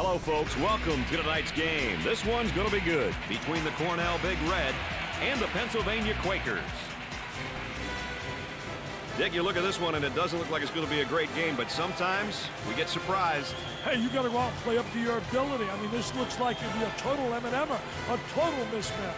Hello, folks. Welcome to tonight's game. This one's going to be good between the Cornell Big Red and the Pennsylvania Quakers. Dick, you look at this one, and it doesn't look like it's going to be a great game, but sometimes we get surprised. Hey, you got to go out and play up to your ability. I mean, this looks like it'd be a total M&M, a total mismatch.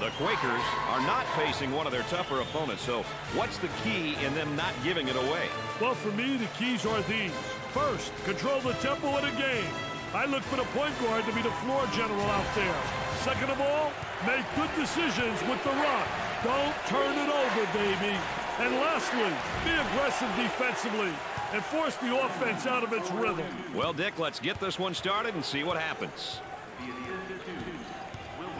The Quakers are not facing one of their tougher opponents, so what's the key in them not giving it away? Well, for me, the keys are these. First, control the tempo of the game. I look for the point guard to be the floor general out there. Second of all, make good decisions with the run. Don't turn it over, baby. And lastly, be aggressive defensively and force the offense out of its rhythm. Well, Dick, let's get this one started and see what happens.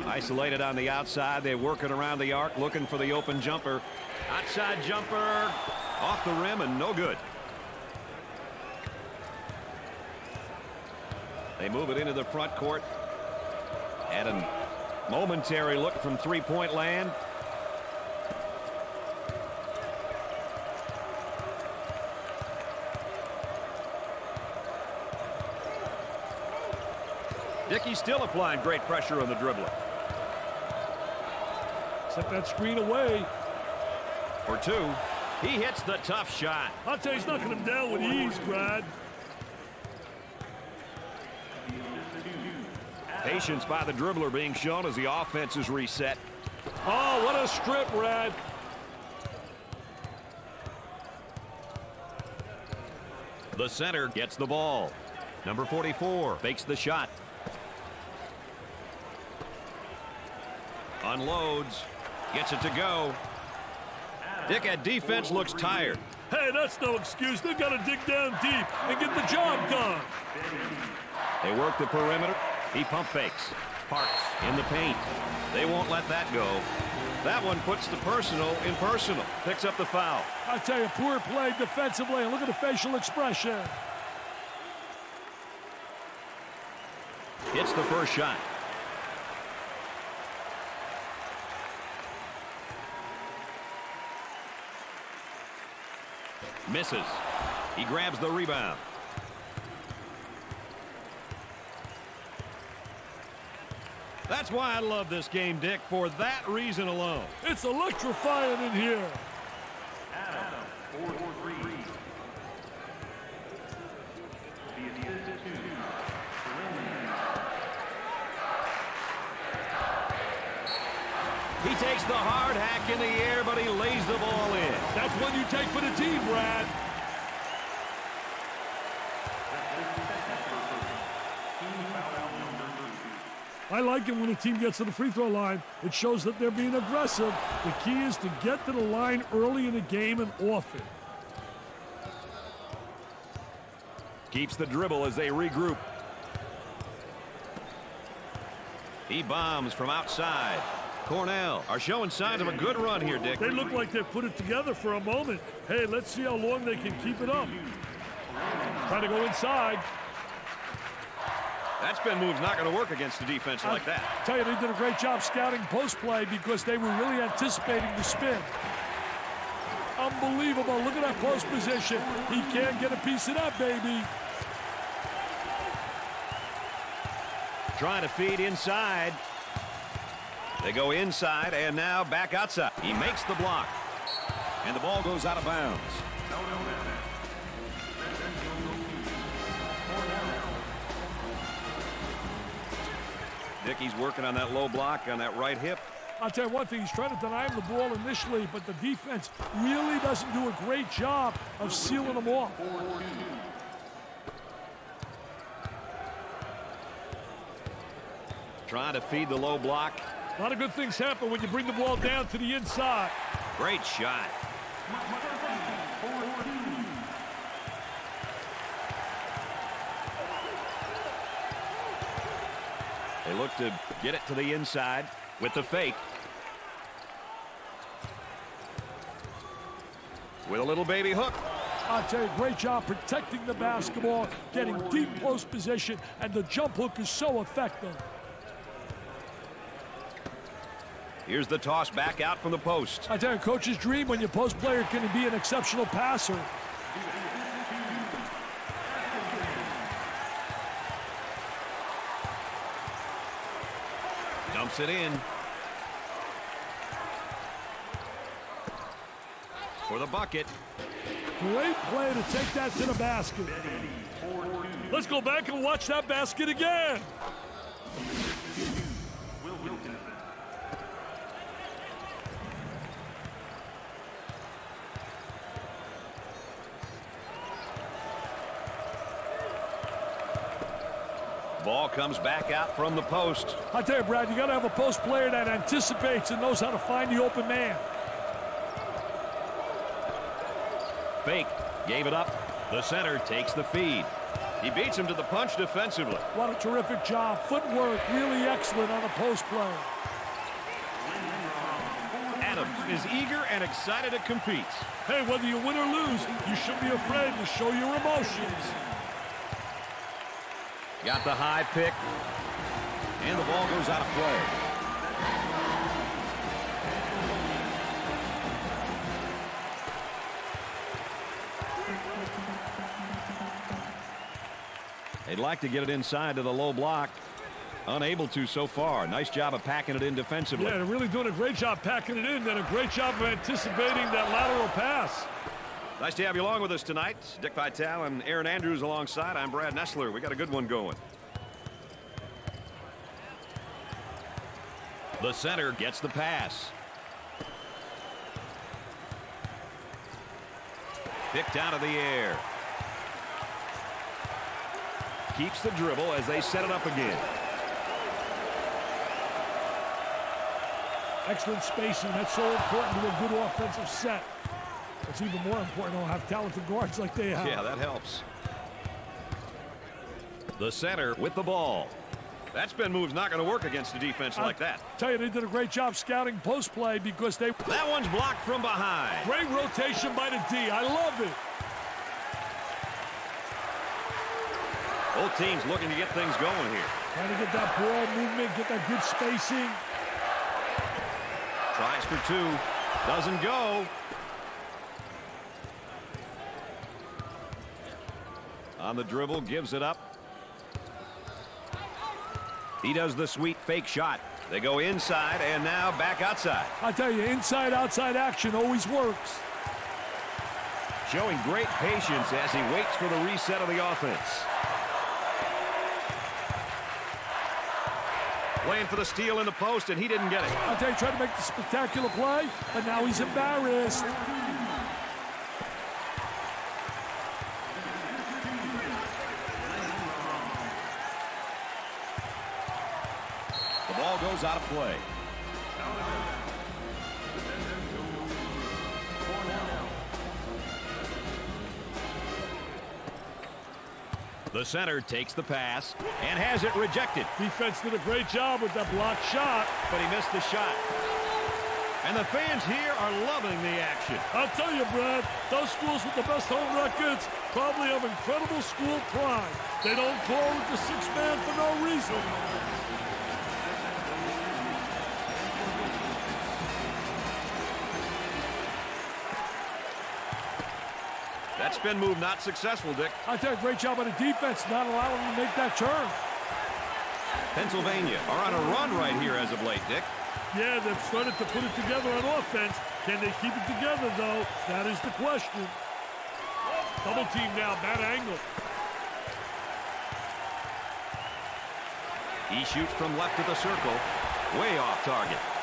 Isolated on the outside. They're working around the arc, looking for the open jumper. Outside jumper, off the rim, and no good. They move it into the front court. And a momentary look from three-point land. Dickey still applying great pressure on the dribbler. Set that screen away. For two. He hits the tough shot. I'll tell you, he's knocking him down with ease, Brad. Patience by the dribbler being shown as the offense is reset. Oh, what a strip, Red. The center gets the ball. Number 44 fakes the shot. Unloads. Gets it to go. Dick at defense looks tired. Hey, that's no excuse. They've got to dig down deep and get the job done. They work the perimeter. He pump fakes. Parks in the paint. They won't let that go. That one puts the personal in personal. Picks up the foul. I tell you, poor play defensively. And look at the facial expression. Hits the first shot. Misses. He grabs the rebound. That's why I love this game, Dick, for that reason alone. It's electrifying in here. He takes the hard hack in the air, but he lays the ball in. That's one you take for the team, Brad. I like it when a team gets to the free throw line. It shows that they're being aggressive. The key is to get to the line early in the game and often. Keeps the dribble as they regroup. He bombs from outside. Cornell are showing signs of a good run here, Dick. They look like they've put it together for a moment. Hey, let's see how long they can keep it up. Trying to go inside. That spin move's not going to work against a defense like that. Tell you, they did a great job scouting post play because they were really anticipating the spin. Unbelievable. Look at that post position. He can't get a piece of that, baby. Trying to feed inside. They go inside and now back outside. He makes the block. And the ball goes out of bounds. Dickey's working on that low block on that right hip. I'll tell you one thing, he's trying to deny him the ball initially, but the defense really doesn't do a great job of sealing him off. Trying to feed the low block. A lot of good things happen when you bring the ball down to the inside. Great shot. They look to get it to the inside with the fake. With a little baby hook. I'll tell you, great job protecting the basketball, getting deep post position, and the jump hook is so effective. Here's the toss back out from the post. I tell you, coach's dream when your post player can be an exceptional passer. Dumps it in. For the bucket. Great play to take that to the basket. Let's go back and watch that basket again. Comes back out from the post. I tell you, Brad, you got to have a post player that anticipates and knows how to find the open man. Fake. Gave it up. The center takes the feed. He beats him to the punch defensively. What a terrific job. Footwork really excellent on a post play. Adams is eager and excited to compete. Hey, whether you win or lose, you shouldn't be afraid to show your emotions. Got the high pick. And the ball goes out of play. They'd like to get it inside to the low block. Unable to so far. Nice job of packing it in defensively. Yeah, they're really doing a great job packing it in, then a great job of anticipating that lateral pass. Nice to have you along with us tonight. Dick Vitale and Erin Andrews alongside. I'm Brad Nessler. We got a good one going. The center gets the pass. Picked out of the air. Keeps the dribble as they set it up again. Excellent spacing. That's so important to a good offensive set. It's even more important to have talented guards like they have. Yeah, that helps. The center with the ball. That spin move's not going to work against a defense like that. tell you, they did a great job scouting post play because they... That one's blocked from behind. Great rotation by the D. I love it. Both teams looking to get things going here. Trying to get that ball movement, get that good spacing. Tries for two. Doesn't go. On the dribble, gives it up. He does the sweet fake shot. They go inside and now back outside. I tell you, inside-outside action always works. Showing great patience as he waits for the reset of the offense. Playing for the steal in the post, and he didn't get it. I tell you, tried to make the spectacular play, but now he's embarrassed. Ball goes out of play. The center takes the pass and has it rejected. Defense did a great job with that blocked shot. But he missed the shot. And the fans here are loving the action. I'll tell you, Brad, those schools with the best home records probably have incredible school pride. They don't call with the six man for no reason. Spin move not successful, Dick. I tell you, great job on the defense, not allowing him to make that turn. Pennsylvania are on a run right here as of late, Dick. Yeah, they've started to put it together on offense. Can they keep it together, though? That is the question. Double team now, bad angle. He shoots from left of the circle. Way off target.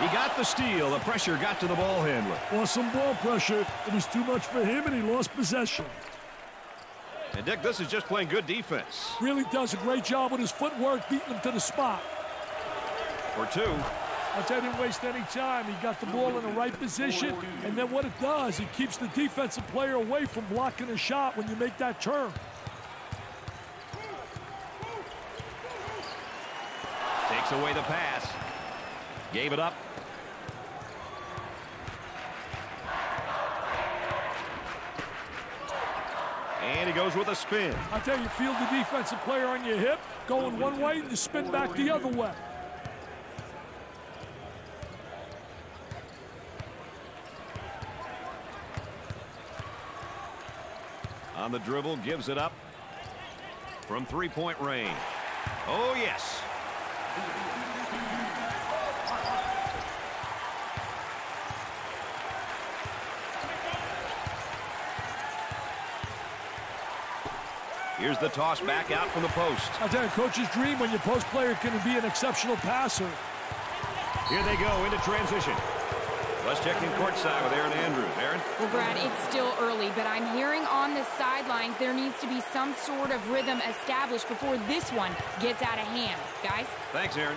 He got the steal. The pressure got to the ball handler. Awesome ball pressure. It was too much for him, and he lost possession. And Dick, this is just playing good defense. Really does a great job with his footwork, beating him to the spot. For two. I'll tell you, didn't waste any time. He got the ball in the right position, and then what it does, it keeps the defensive player away from blocking a shot when you make that turn. Takes away the pass. Gave it up. And he goes with a spin. I tell you, feel the defensive player on your hip, going one way, and you spin back the other way. On the dribble, gives it up. from three-point range. Oh, yes. Here's the toss back out from the post. I tell you, coach's dream when your post player can be an exceptional passer. Here they go into transition. Let's check in courtside with Erin Andrews. Erin? Well, Brad, it's still early, but I'm hearing on the sidelines there needs to be some sort of rhythm established before this one gets out of hand. Guys? Thanks, Erin.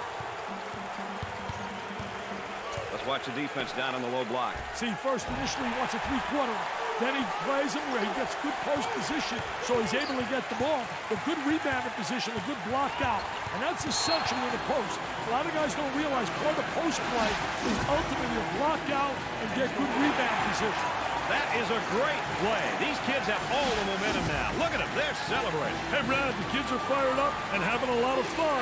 Let's watch the defense down on the low block. See, first initially he wants a three-quarter. Then he plays him where he gets good post position, so he's able to get the ball. A good rebound position, a good block out. And that's essential in the post. A lot of guys don't realize part of the post play is ultimately a block out and get good rebound position. That is a great play. These kids have all the momentum now. Look at them. They're celebrating. Hey, Brad, the kids are fired up and having a lot of fun.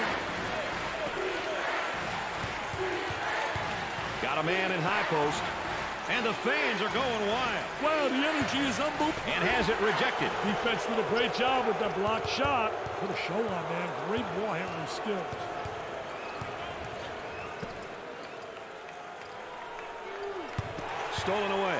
Got a man in high post. And the fans are going wild. Wow, the energy is unbelievable. And has it rejected. Defense did a great job with that block shot. Put a show on, man. Great ball handling skills. Stolen away.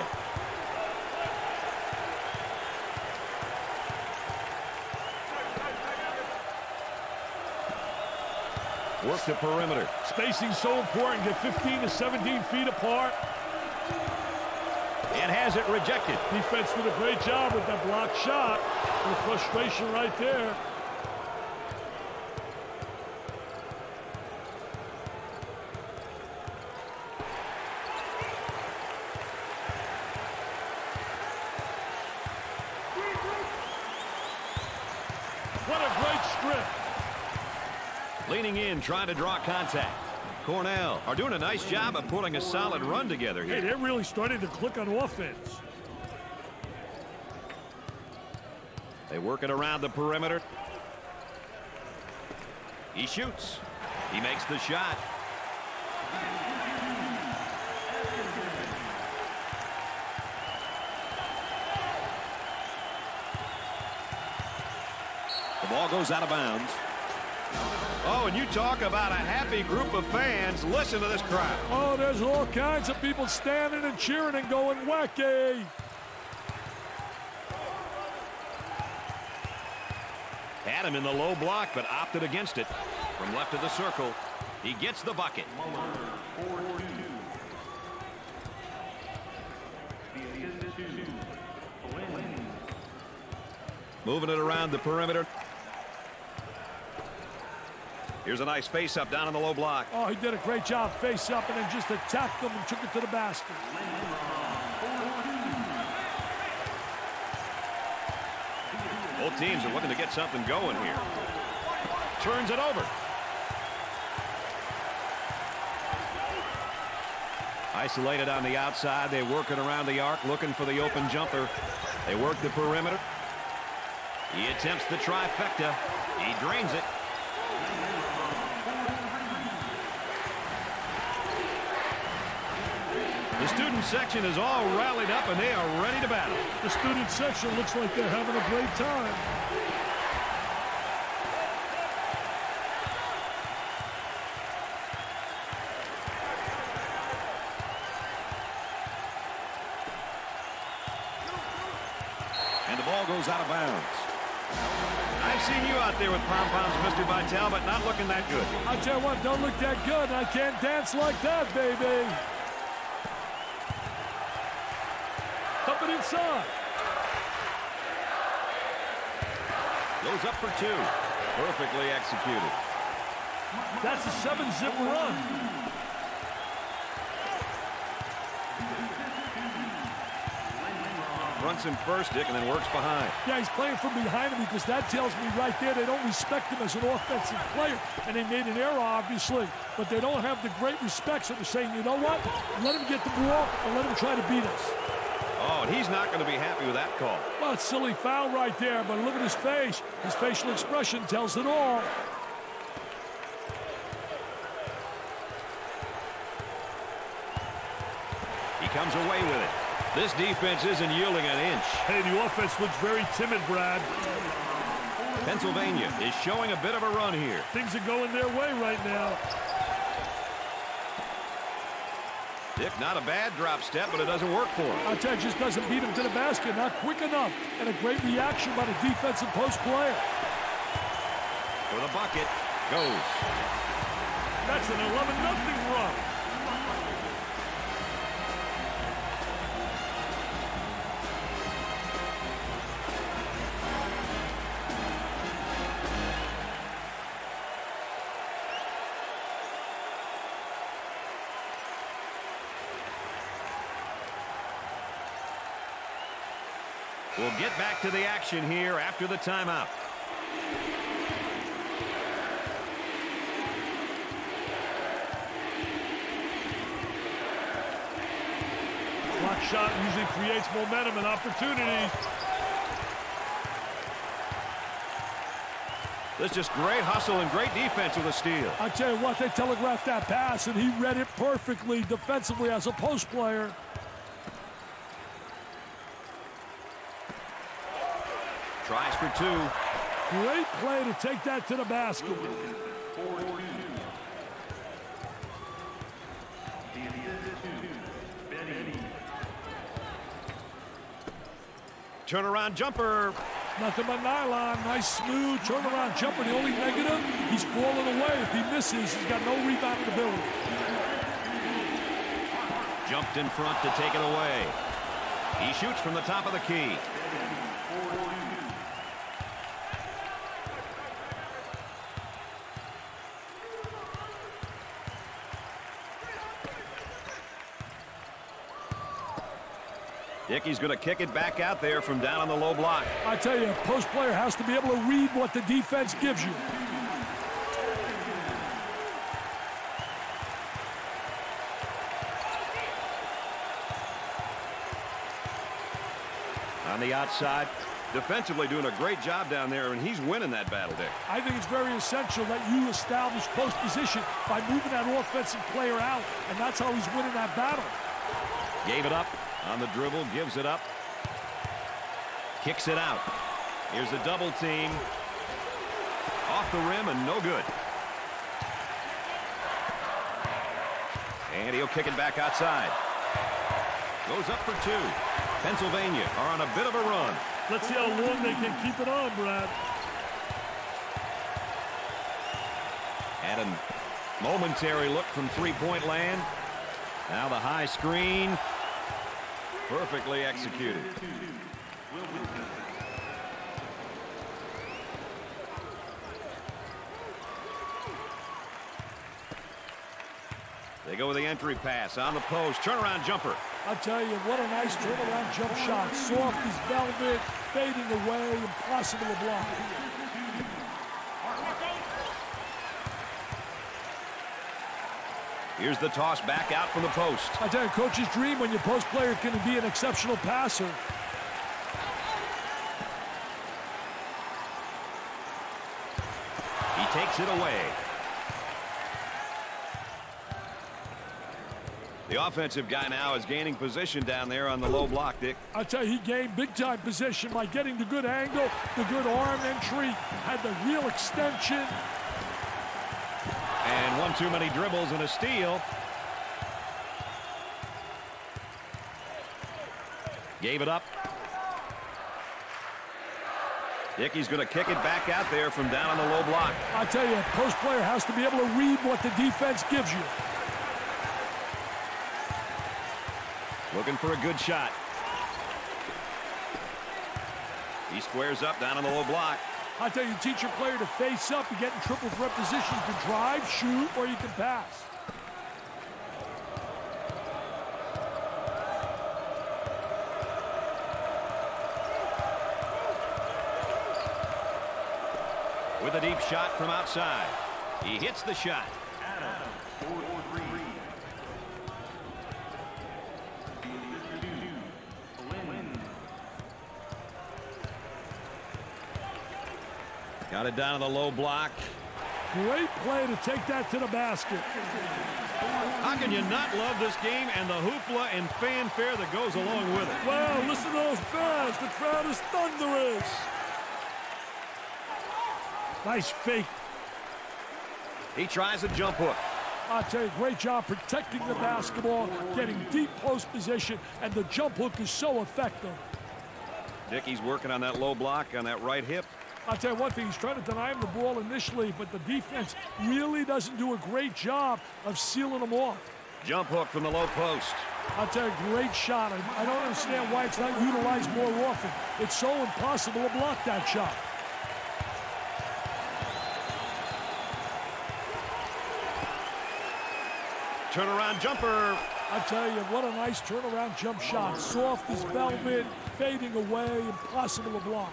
Work the perimeter. Spacing so important. Get 15 to 17 feet apart. And has it rejected. Defense did a great job with that block shot. The frustration right there. What a great strip. Leaning in, trying to draw contact. Cornell are doing a nice job of pulling a solid run together here. Hey, they're really starting to click on offense. They work it around the perimeter. He shoots. He makes the shot. The ball goes out of bounds. Oh, and you talk about a happy group of fans. Listen to this crowd. Oh, there's all kinds of people standing and cheering and going wacky. Had him in the low block, but opted against it. From left of the circle, he gets the bucket. Moving it around the perimeter. Here's a nice face-up down in the low block. Oh, he did a great job face up and then just attacked them and took it to the basket. Both teams are looking to get something going here. Turns it over. Isolated on the outside. They work it around the arc, looking for the open jumper. They work the perimeter. He attempts the trifecta. He drains it. The student section is all rallied up and they are ready to battle. The student section looks like they're having a great time. And the ball goes out of bounds. I've seen you out there with pom-poms, Mr. Vitale, but not looking that good. I tell you what, don't look that good. I can't dance like that, baby. Up and inside. Goes up for two. Perfectly executed. That's a seven-zip run. Runs him first, Dick, and then works behind. Yeah, he's playing from behind him because that tells me right there they don't respect him as an offensive player. And they made an error, obviously, but they don't have the great respect. So they're saying, you know what? Let him get the ball and let him try to beat us. Oh, and he's not going to be happy with that call. Well, it's silly foul right there, but look at his face. His facial expression tells it all. He comes away with it. This defense isn't yielding an inch. Hey, the offense looks very timid, Brad. Pennsylvania is showing a bit of a run here. Things are going their way right now. Dick, not a bad drop step, but it doesn't work for him. Tell you, just doesn't beat him to the basket. Not quick enough. And a great reaction by the defensive post player. For the bucket, goes. That's an 11-0 run. Back to the action here after the timeout. Block shot usually creates momentum and opportunities. That's just great hustle and great defense with a steal. I tell you what, they telegraphed that pass, and he read it perfectly defensively as a post player. Tries for two. Great play to take that to the basket. Turnaround jumper. Nothing but nylon. Nice, smooth turnaround jumper. The only negative, he's falling away. If he misses, he's got no rebounding ability. Jumped in front to take it away. He shoots from the top of the key. Dickey's going to kick it back out there from down on the low block. I tell you, a post player has to be able to read what the defense gives you. On the outside, defensively doing a great job down there, and he's winning that battle, Dick. I think it's very essential that you establish post position by moving that offensive player out, and that's how he's winning that battle. Gave it up on the dribble, gives it up. Kicks it out. Here's a double team. Off the rim and no good. And he'll kick it back outside. Goes up for two. Pennsylvania are on a bit of a run. Let's see how long they can keep it on, Brad. Had a momentary look from three-point land. Now the high screen. Perfectly executed. They go with the entry pass on the post. Turnaround jumper. I'll tell you, what a nice turnaround jump shot. Soft as velvet, fading away, impossible to block. Here's the toss back out from the post. I tell you, coach's dream when your post player can be an exceptional passer. He takes it away. The offensive guy now is gaining position down there on the low block, Dick. I tell you, he gained big-time position by getting the good angle, the good arm entry, had the real extension. And one too many dribbles and a steal. Gave it up. Dickey's going to kick it back out there from down on the low block. I tell you, a post player has to be able to read what the defense gives you. Looking for a good shot. He squares up down on the low block. I tell you, teach your player to face up. You get in triple threat position. You can drive, shoot, or you can pass. With a deep shot from outside. He hits the shot. Got it down to the low block. Great play to take that to the basket. How can you not love this game and the hoopla and fanfare that goes along with it? Wow, listen to those fans. The crowd is thunderous. Nice fake. He tries a jump hook. I'll tell you, great job protecting the basketball, getting deep post position, and the jump hook is so effective. Dickey's working on that low block on that right hip. I'll tell you one thing, he's trying to deny him the ball initially, but the defense really doesn't do a great job of sealing him off. Jump hook from the low post. I'll tell you, great shot. I, I don't understand why it's not utilized more often. It's so impossible to block that shot. Turnaround jumper. I tell you, what a nice turnaround jump shot. Soft as velvet, fading away, impossible to block.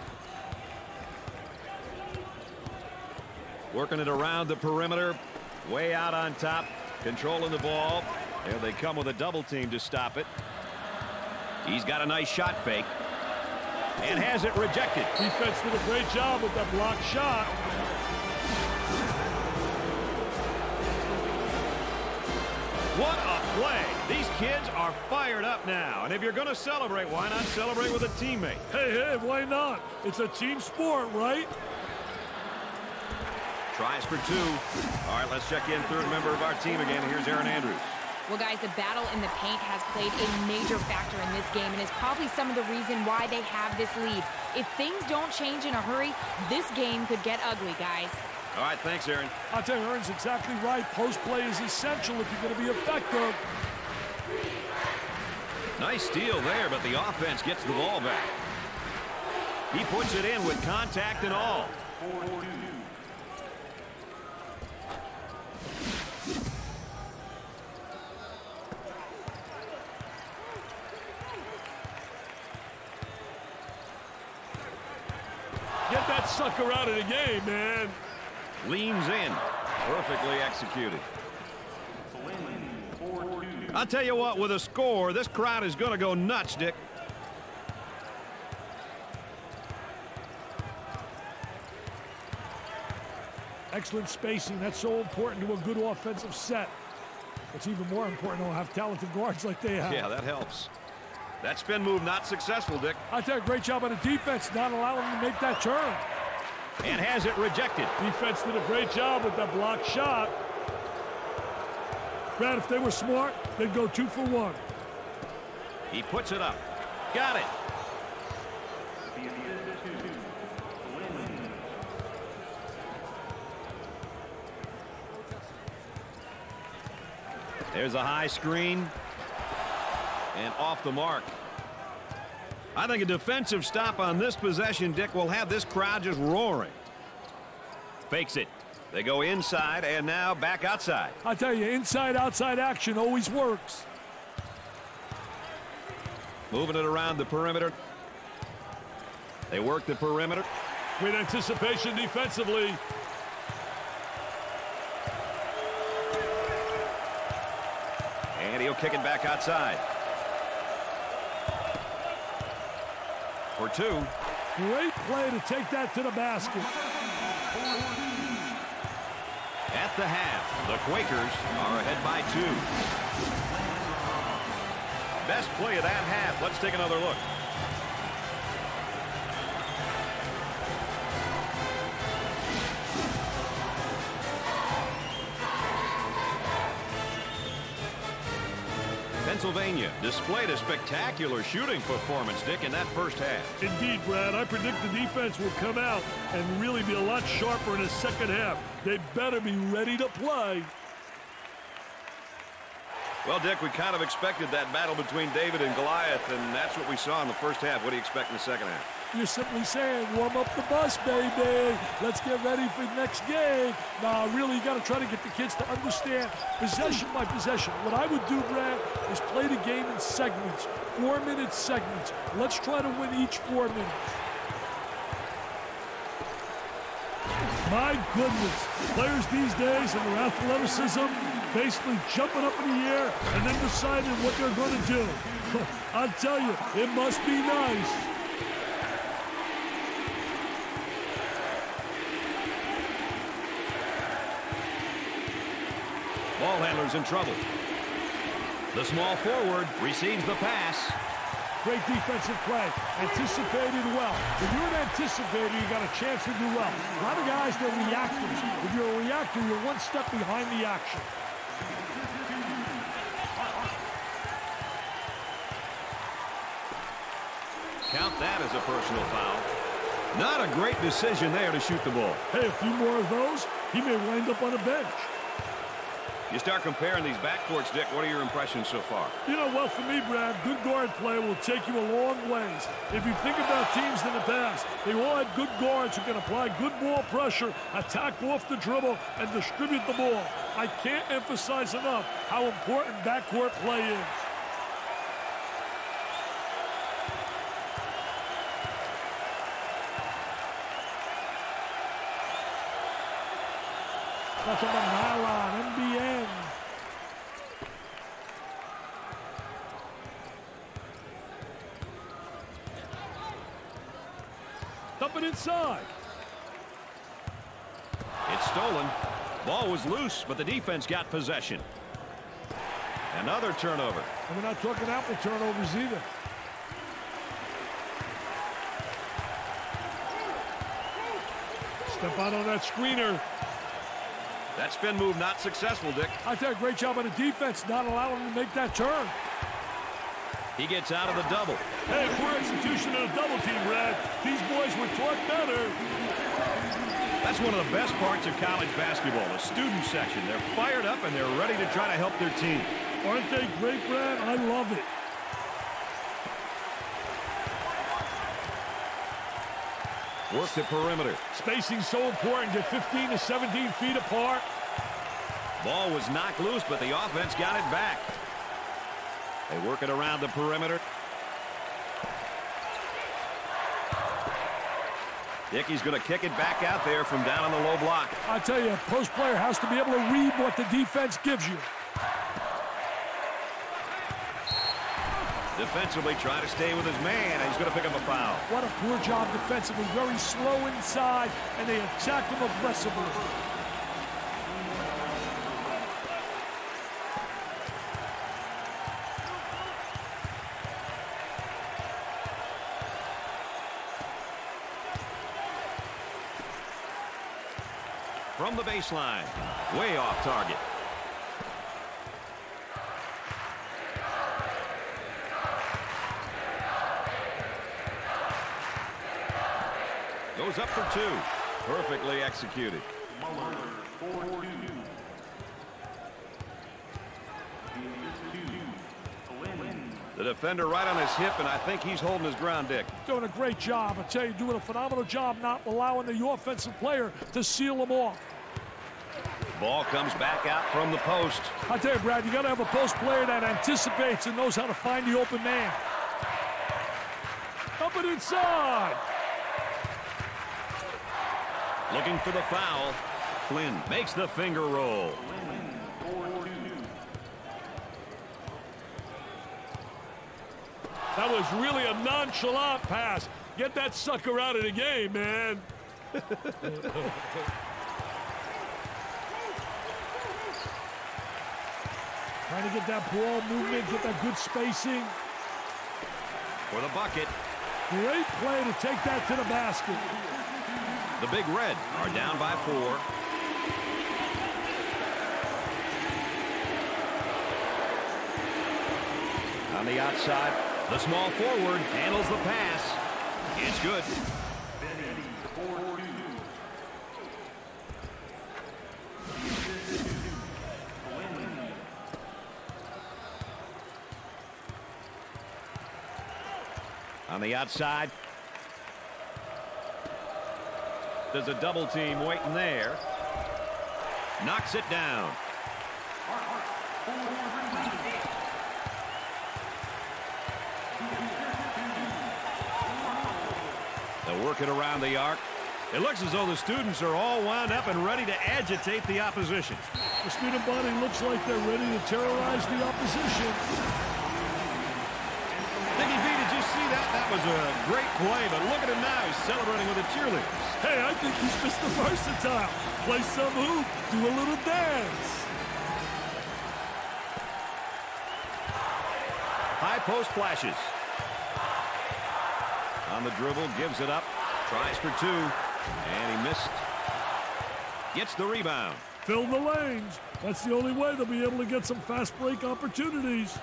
Working it around the perimeter, way out on top, controlling the ball. There they come with a double team to stop it. He's got a nice shot fake and has it rejected. Defense did a great job with that block shot. What a play. These kids are fired up now. And if you're going to celebrate, why not celebrate with a teammate? Hey, hey, why not? It's a team sport, right? Tries for two. All right, let's check in third member of our team again. Here's Erin Andrews. Well, guys, the battle in the paint has played a major factor in this game and is probably some of the reason why they have this lead. If things don't change in a hurry, this game could get ugly, guys. All right, thanks, Erin. I'll tell you, Erin's exactly right. Post play is essential if you're going to be effective. Nice steal there, but the offense gets the ball back. He puts it in with contact and all. Get that sucker out of the game, man. Leans in. Perfectly executed. I'll tell you what, with a score, this crowd is going to go nuts, Dick. Excellent spacing. That's so important to a good offensive set. It's even more important to have talented guards like they have. Yeah, that helps. That spin move not successful, Dick. I tell you, great job on the defense, not allowing them to make that turn. And has it rejected. Defense did a great job with that block shot. Brad, if they were smart, they'd go two for one. He puts it up. Got it. There's a high screen. And off the mark. I think a defensive stop on this possession, Dick, will have this crowd just roaring. Fakes it. They go inside and now back outside. I tell you, inside-outside action always works. Moving it around the perimeter. They work the perimeter. Great anticipation defensively. And he'll kick it back outside. For two. Great play to take that to the basket. At the half, the Quakers are ahead by two. Best play of that half. Let's take another look. Pennsylvania displayed a spectacular shooting performance, Dick, in that first half. Indeed, Brad. I predict the defense will come out and really be a lot sharper in the second half. They better be ready to play. Well, Dick, we kind of expected that battle between David and Goliath, and that's what we saw in the first half. What do you expect in the second half? You're simply saying, warm up the bus, baby. Let's get ready for the next game. Now, really, you got to try to get the kids to understand possession by possession. What I would do, Brad, is play the game in segments, four-minute segments. Let's try to win each four minutes. My goodness, players these days and their athleticism basically jumping up in the air and then deciding what they're going to do. I'll tell you, it must be nice. Ball handler's in trouble. The small forward receives the pass. Great defensive play. Anticipated well. If you're an anticipator, you got a chance to do well. A lot of guys, they're reactors. If you're a reactor, you're one step behind the action. Count that as a personal foul. Not a great decision there to shoot the ball. Hey, a few more of those, he may wind up on a bench. You start comparing these backcourts, Dick. What are your impressions so far? You know, well, for me, Brad, good guard play will take you a long ways. If you think about teams in the past, they all had good guards who can apply good ball pressure, attack off the dribble, and distribute the ball. I can't emphasize enough how important backcourt play is. That's on the nylon, NBN. Dump it inside. It's stolen. Ball was loose, but the defense got possession. Another turnover. And we're not talking apple turnovers either. Step out on that screener. That spin move not successful, Dick. I tell you, great job on the defense, not allowing him to make that turn. He gets out of the double. Hey, poor execution of a double team, Brad. These boys were taught better. That's one of the best parts of college basketball, the student section. They're fired up and they're ready to try to help their team. Aren't they great, Brad? I love it. Work the perimeter. Spacing so important. Get 15 to 17 feet apart. Ball was knocked loose, but the offense got it back. They work it around the perimeter. Dickey's going to kick it back out there from down on the low block. I tell you, a post player has to be able to read what the defense gives you. Defensively, trying to stay with his man. He's going to pick up a foul. What a poor job defensively. Very slow inside, and they attacked him aggressively. From the baseline, way off target. Goes up for two. Perfectly executed. The defender right on his hip, and I think he's holding his ground, Dick. Doing a great job. I tell you, doing a phenomenal job not allowing the offensive player to seal him off. Ball comes back out from the post. I tell you, Brad, you got to have a post player that anticipates and knows how to find the open man. Up and inside. Looking for the foul. Flynn makes the finger roll. That was really a nonchalant pass. Get that sucker out of the game, man. Trying to get that ball movement, get that good spacing. For the bucket, Great play to take that to the basket. the Big Red are down by four. On the outside, the small forward handles the pass. It's good. On the outside, there's a double team waiting there. Knocks it down. They'll work it around the arc. It looks as though the students are all wound up and ready to agitate the opposition. The student body looks like they're ready to terrorize the opposition. Dickie V, did you see that? That was a great play, but look at him now. He's celebrating with the cheerleaders. Hey, I think he's just Mr. Versatile. Play some hoop, do a little dance. High post flashes. On the dribble, gives it up. Tries for two. And he missed. Gets the rebound. Fill the lanes. That's the only way they'll be able to get some fast break opportunities.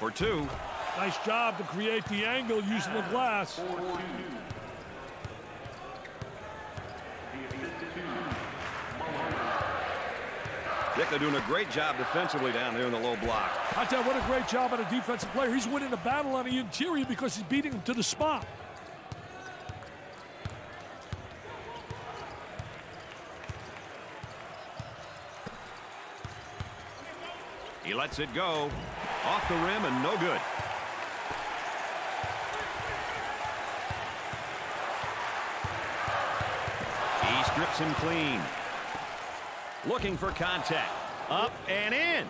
For two. Nice job to create the angle using the glass. Dick, they're doing a great job defensively down there in the low block. I tell you, what a great job on a defensive player. He's winning the battle on the interior because he's beating him to the spot. He lets it go. Off the rim and no good. He strips him clean. Looking for contact. Up and in.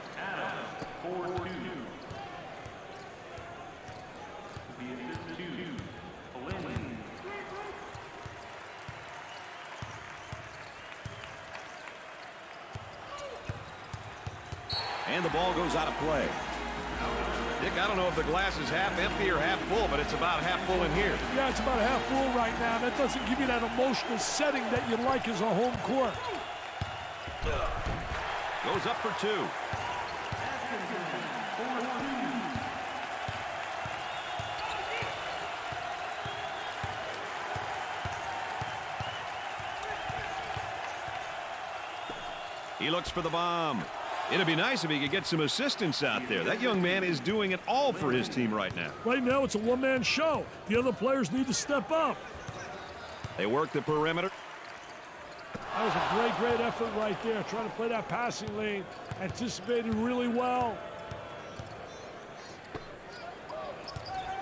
And the ball goes out of play. I don't know if the glass is half empty or half full, but it's about half full in here. Yeah, it's about half full right now. That doesn't give you that emotional setting that you like as a home court. Goes up for two. He looks for the bomb. It'd be nice if he could get some assistance out there. That young man is doing it all for his team right now. Right now, it's a one-man show. The other players need to step up. They work the perimeter. That was a great, great effort right there, trying to play that passing lane. Anticipated really well.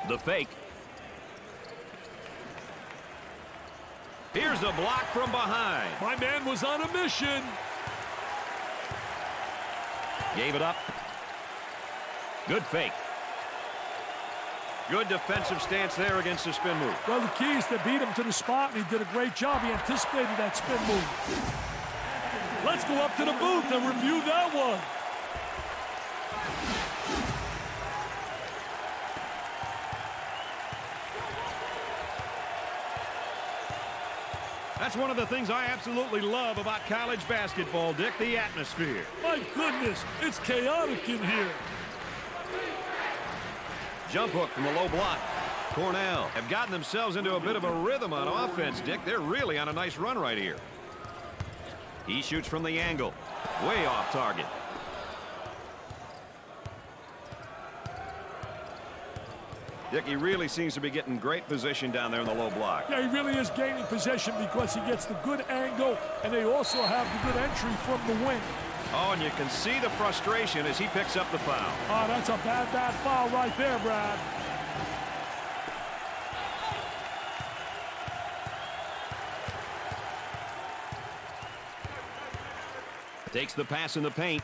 The fake. Here's a block from behind. My man was on a mission. Gave it up. Good fake. Good defensive stance there against the spin move. Well, the key is to beat him to the spot, and he did a great job. He anticipated that spin move. Let's go up to the booth and review that one. That's one of the things I absolutely love about college basketball, Dick, the atmosphere. My goodness, it's chaotic in here. Jump hook from the low block. Cornell have gotten themselves into a bit of a rhythm on offense, Dick. They're really on a nice run right here. He shoots from the angle. Way off target. Dick, he really seems to be getting great position down there in the low block. Yeah, he really is gaining possession because he gets the good angle, and they also have the good entry from the wing. Oh, and you can see the frustration as he picks up the foul. Oh, that's a bad, bad foul right there, Brad. Takes the pass in the paint.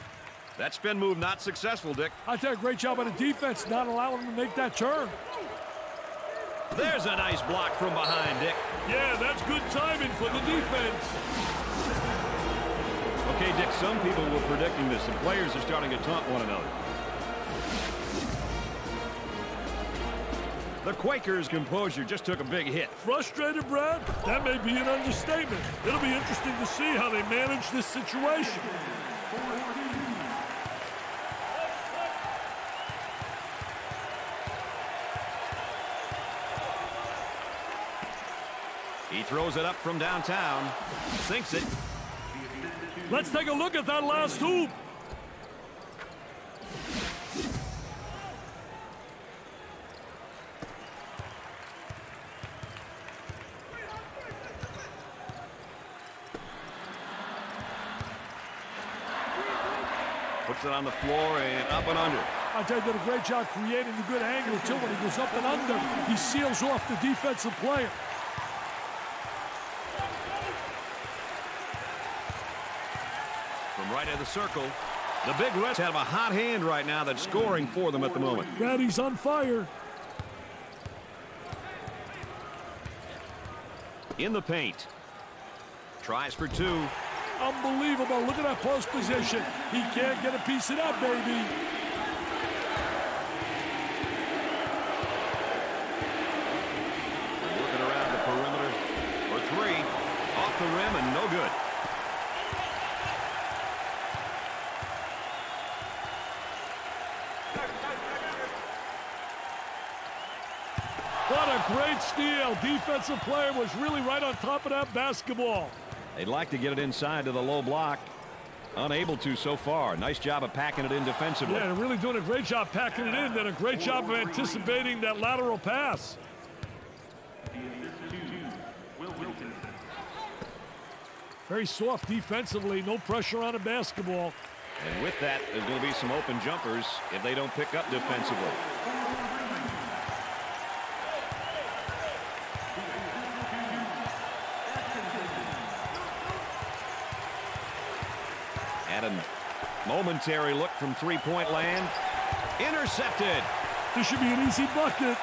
That spin move not successful, Dick. I tell you, great job on the defense, not allowing him to make that turn. There's a nice block from behind, Dick. Yeah, that's good timing for the defense. Okay, Dick, some people were predicting this, and players are starting to taunt one another. The Quakers' composure just took a big hit. Frustrated, Brad? That may be an understatement. It'll be interesting to see how they manage this situation. Throws it up from downtown, sinks it. Let's take a look at that last hoop. Puts it on the floor and up and under. I tell you, did a great job creating a good angle, too. When he goes up and under, he seals off the defensive player. From right of the circle, the Big Reds have a hot hand right now that's scoring for them at the moment. He's on fire. In the paint. Tries for two. Unbelievable. Look at that post position. He can't get a piece of that, baby. Off the rim and no good. What a great Defensive player was really right on top of that basketball. They'd like to get it inside to the low block. Unable to so far. Nice job of packing it in defensively. Yeah, they're really doing a great job packing it in. Did a great job of anticipating that lateral pass. Very soft defensively. No pressure on a basketball. And with that, there's going to be some open jumpers if they don't pick up defensively. At a momentary look from three-point land. Intercepted. This should be an easy bucket.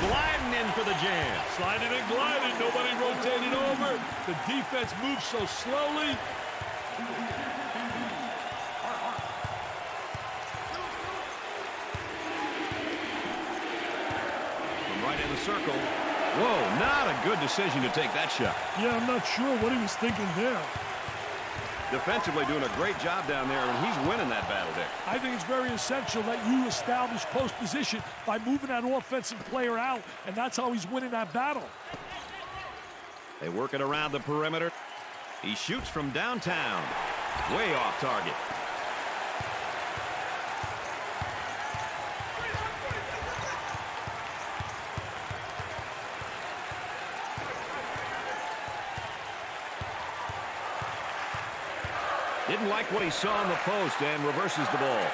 Gliding in for the jam. Sliding and gliding. Nobody rotating over. The defense moves so slowly. From right in the circle. Whoa, not a good decision to take that shot. Yeah, I'm not sure what he was thinking there. Defensively doing a great job down there, and he's winning that battle, Dick. I think it's very essential that you establish post position by moving that offensive player out, and that's how he's winning that battle. They work it around the perimeter. He shoots from downtown. Way off target. What he saw in the post and reverses the ball.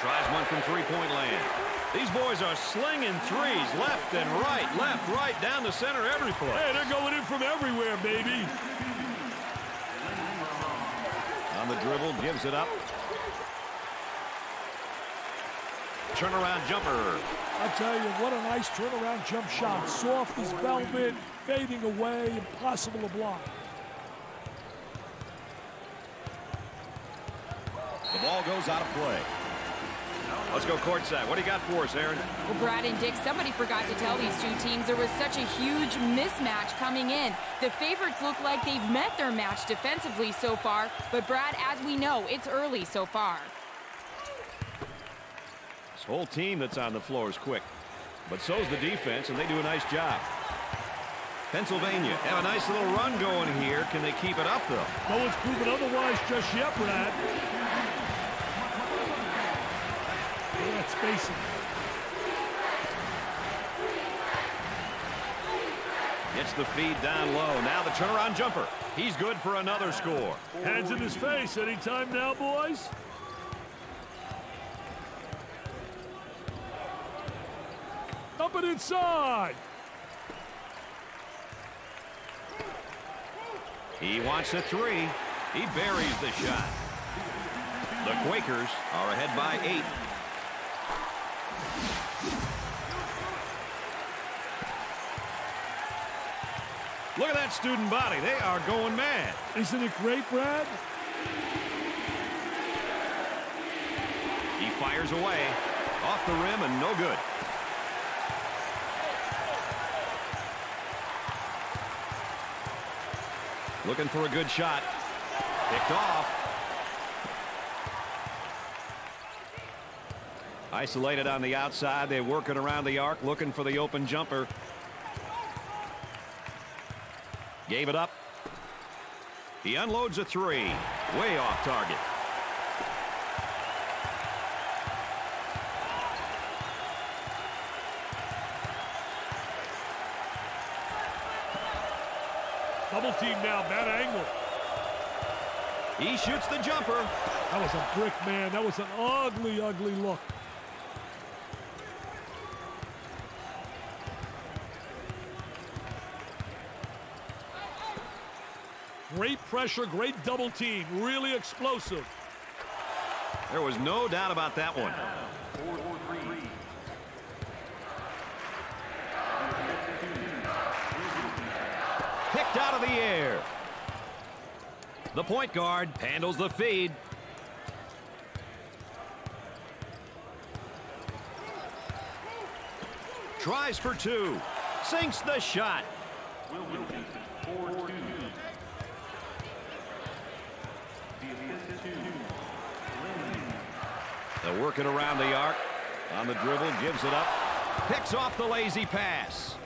Tries one from three-point land. These boys are slinging threes left and right, left, right, down the center every play. Hey, they're going in from everywhere, baby. On the dribble, gives it up. Turnaround jumper. I tell you, what a nice turnaround jump shot. Soft as velvet, fading away, impossible to block. Ball goes out of play. Let's go courtside. What do you got for us, Erin? Well, Brad and Dick, somebody forgot to tell these two teams there was such a huge mismatch coming in. The favorites look like they've met their match defensively so far, but Brad, as we know, it's early so far. This whole team that's on the floor is quick, but so's the defense, and they do a nice job. Pennsylvania have a nice little run going here. Can they keep it up, though? No one's proven otherwise just yet, Brad. Look at that spacing. Gets the feed down low. Now the turnaround jumper. He's good for another score. Hands in his face. Anytime now, boys. Up and inside. He wants a three. He buries the shot. The Quakers are ahead by eight. Look at that student body. They are going mad. Isn't it great, Brad? He fires away. Off the rim and no good. Looking for a good shot. Picked off. Isolated on the outside. They're working around the arc, looking for the open jumper. Gave it up. He unloads a three. Way off target. Double team now, bad angle. He shoots the jumper. That was a brick, man. That was an ugly, ugly look. Great pressure, great double team. Really explosive. There was no doubt about that one. Picked out of the air. The point guard handles the feed. Tries for two. Sinks the shot. They'll work it around the arc. On the dribble, gives it up. Picks off the lazy pass.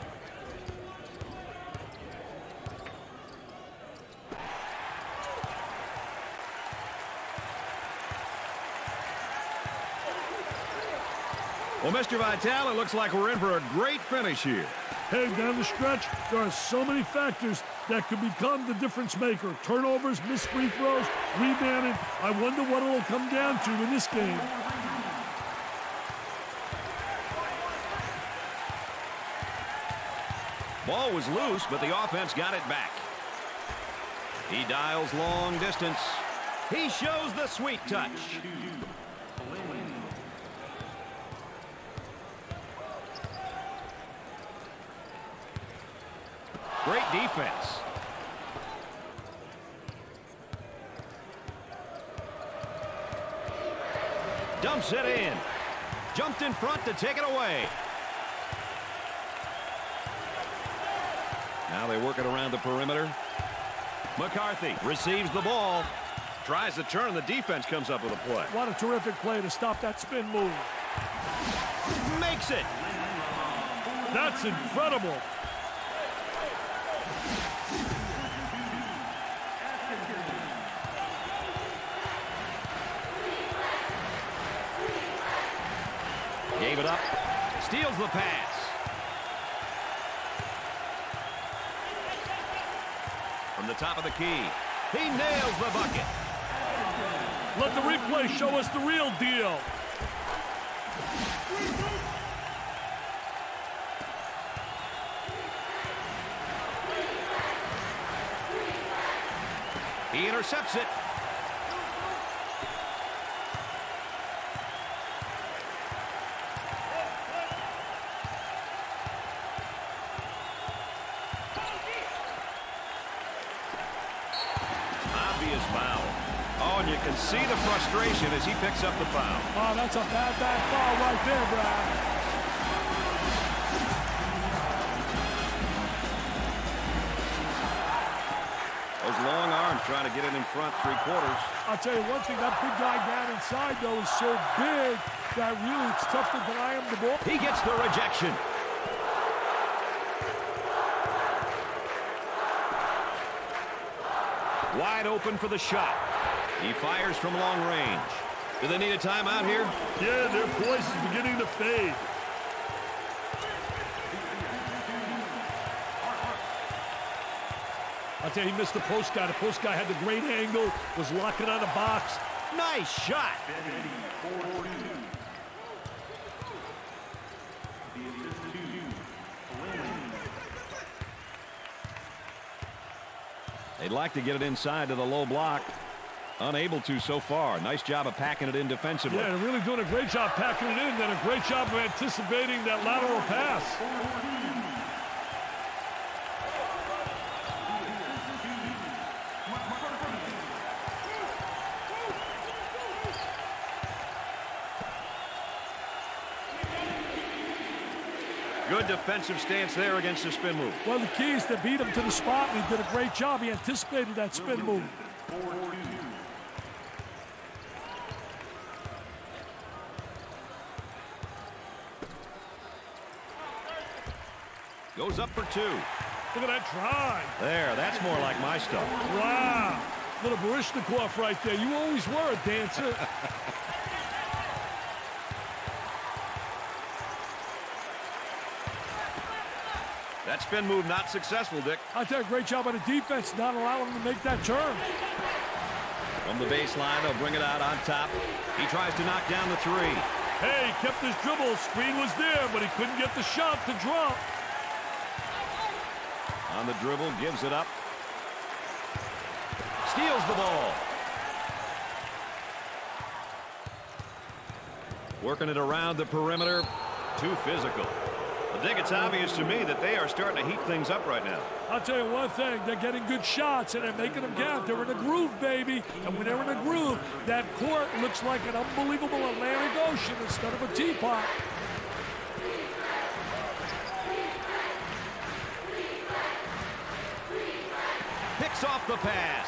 Well, Mr. Vitale, it looks like we're in for a great finish here. Hey, down the stretch, there are so many factors that could become the difference maker. Turnovers, missed free throws, rebounding. I wonder what it'll come down to in this game. Ball was loose, but the offense got it back. He dials long distance. He shows the sweet touch. Great defense. Dumps it in. Jumped in front to take it away. Now they work it around the perimeter. McCarthy receives the ball. Tries to turn. and The defense comes up with a play. What a terrific play to stop that spin move. Makes it. That's incredible. Gave it up. Steals the pass. Top of the key. He nails the bucket. Let the replay show us the real deal. He intercepts it. Obvious foul. Oh, and you can see the frustration as he picks up the foul. Oh, that's a bad, bad foul right there, Brad. Those long arms trying to get it in front three quarters. I'll tell you one thing, that big guy down inside, though, is so big that really it's tough to deny him the ball. He gets the rejection. Wide open for the shot. He fires from long range. Do they need a timeout here? Yeah, their voice is beginning to fade. I'll tell you, he missed the post guy. The post guy had the great angle, was locking on the box. Nice shot. They'd like to get it inside to the low block. Unable to so far. Nice job of packing it in defensively. Yeah, they're really doing a great job packing it in, then a great job of anticipating that lateral pass. Good defensive stance there against the spin move. Well, the key is to beat him to the spot, and he did a great job. He anticipated that spin move. Goes up for two. Look at that drive. There, that's more like my stuff. Wow. Little Baryshnikov right there. You always were a dancer. That spin move not successful, Dick. I tell you, great job on the defense, not allowing him to make that turn. From the baseline, they'll bring it out on top. He tries to knock down the three. Hey, kept his dribble. Screen was there, but he couldn't get the shot to drop. On the dribble, gives it up. Steals the ball. Working it around the perimeter. Too physical. I think it's obvious to me that they are starting to heat things up right now. I'll tell you one thing, they're getting good shots and they're making them count. They're in a groove, baby. And when they're in a groove, that court looks like an unbelievable Atlantic Ocean instead of a teapot. Picks off the pass.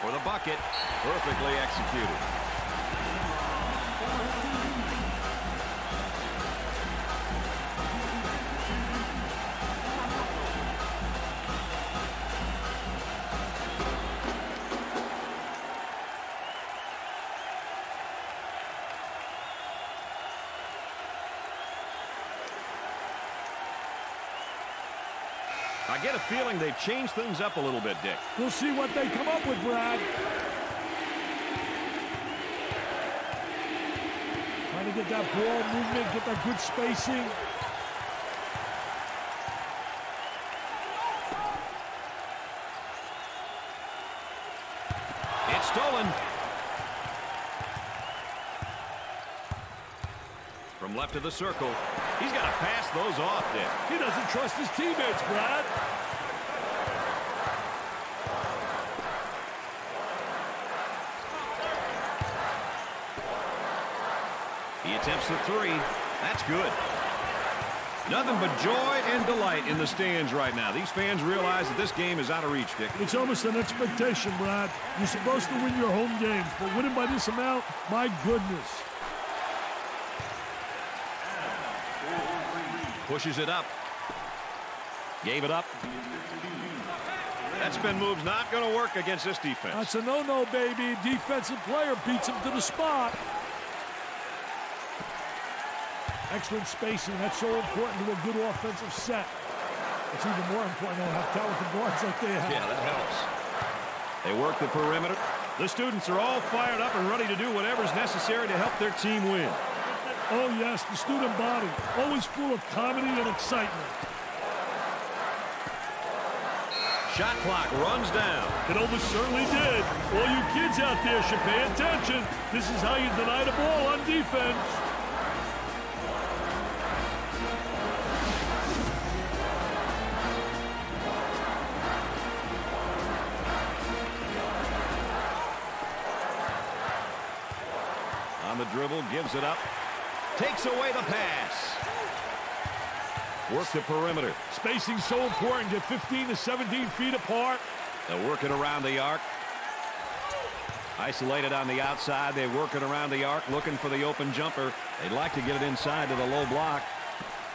for the bucket. Perfectly executed. They've changed things up a little bit, Dick. We'll see what they come up with, Brad. Trying to get that ball movement, get that good spacing. It's stolen. From left of the circle. He's got to pass those off, Dick. He doesn't trust his teammates, Brad. He attempts the three. That's good. Nothing but joy and delight in the stands right now. These fans realize that this game is out of reach, Dick. It's almost an expectation, Brad. You're supposed to win your home games, but winning by this amount, my goodness. Pushes it up. Gave it up. That spin move's not going to work against this defense. That's a no-no, baby. Defensive player beats him to the spot. Excellent spacing. That's so important to a good offensive set. It's even more important to have talented guards like they have. Yeah, that helps. They work the perimeter. The students are all fired up and ready to do whatever's necessary to help their team win. Oh, yes, the student body. Always full of comedy and excitement. Shot clock runs down. It almost certainly did. All you kids out there should pay attention. This is how you deny the ball on defense. Gives it up. Takes away the pass. Work the perimeter. Spacing so important. Get 15 to 17 feet apart. They'll work it around the arc. Isolated on the outside. They work it around the arc, looking for the open jumper. They'd like to get it inside to the low block.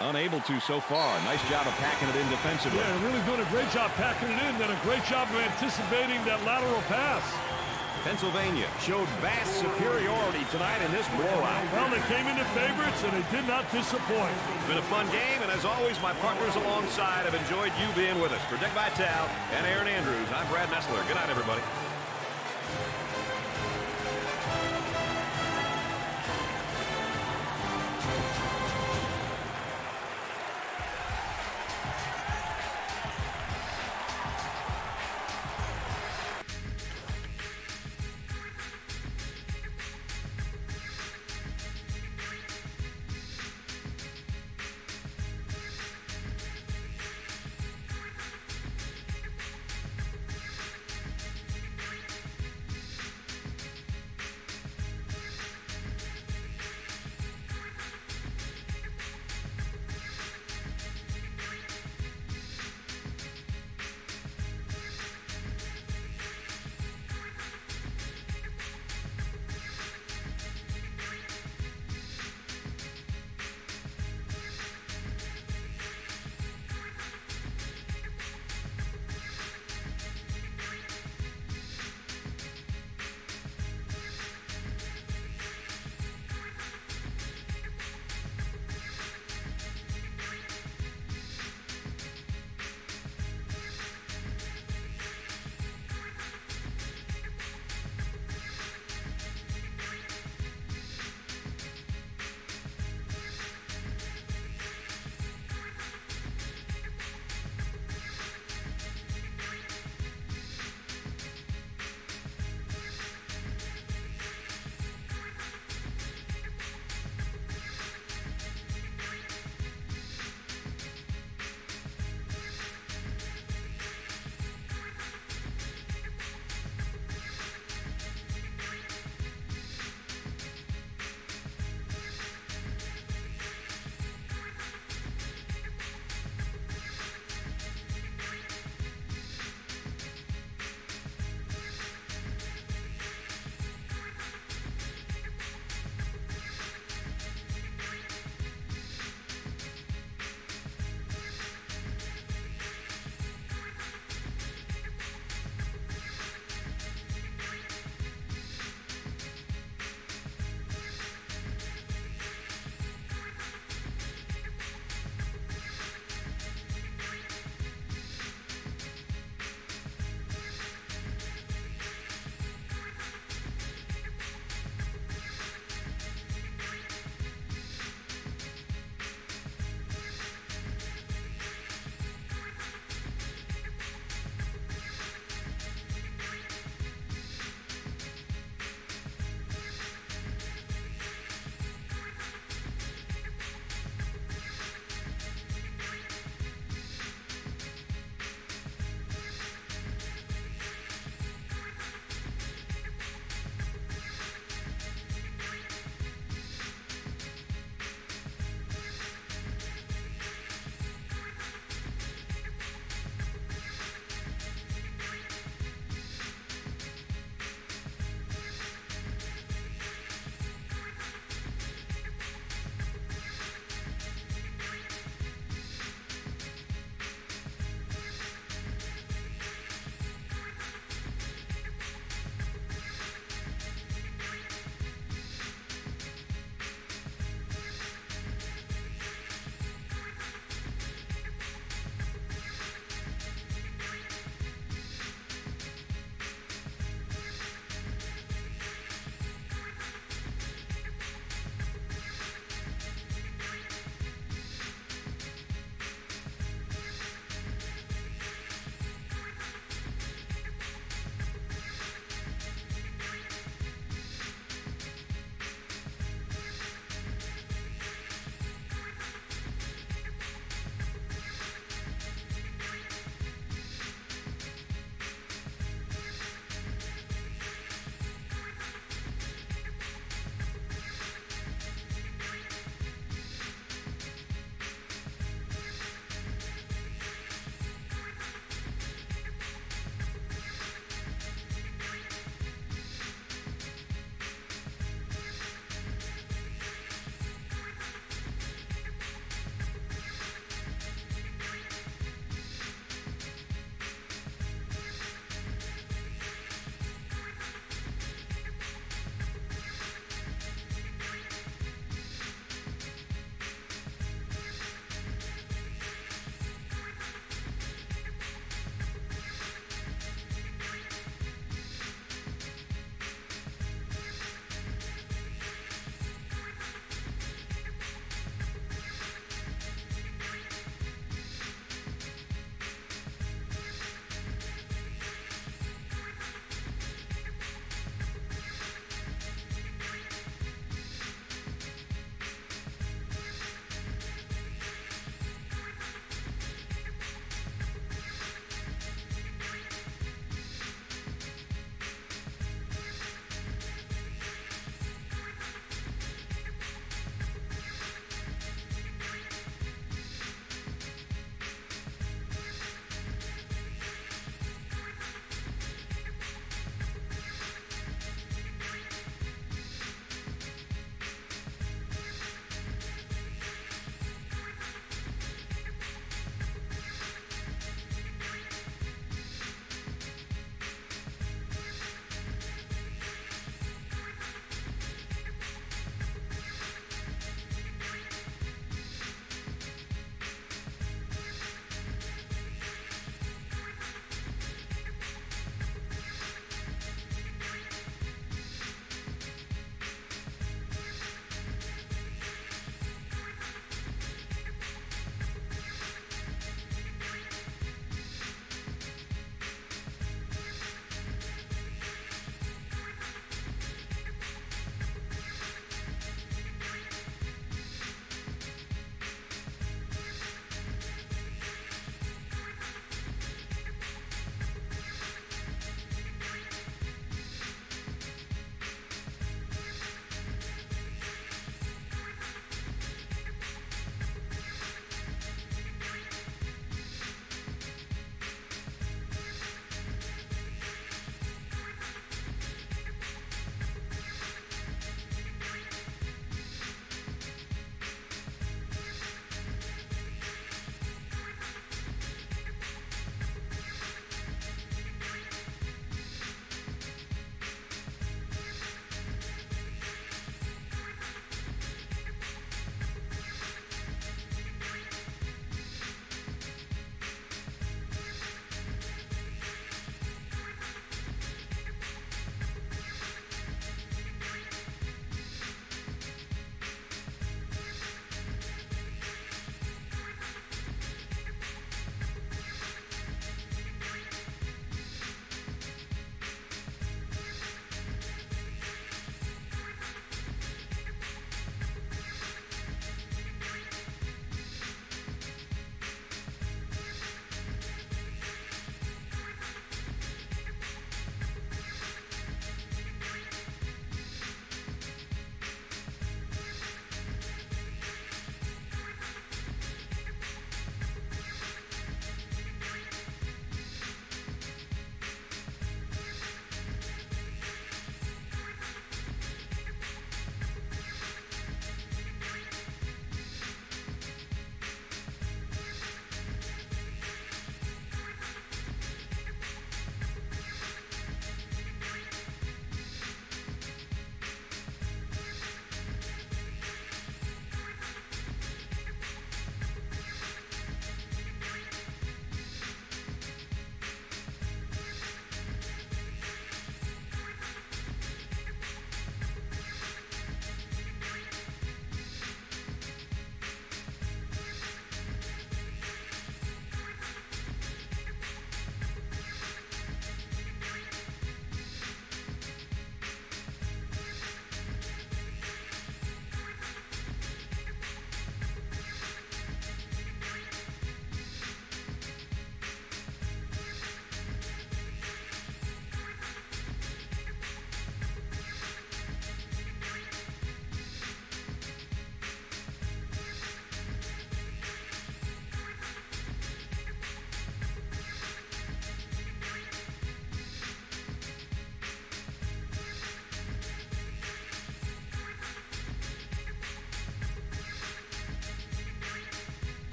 Unable to so far. Nice job of packing it in defensively. Yeah, really doing a great job packing it in. Then a great job of anticipating that lateral pass. Pennsylvania showed vast superiority tonight in this blowout. Well, they came into favorites, and they did not disappoint. It's been a fun game, and as always, my partners alongside have enjoyed you being with us. For Dick Vitale and Erin Andrews, I'm Brad Nessler. Good night, everybody.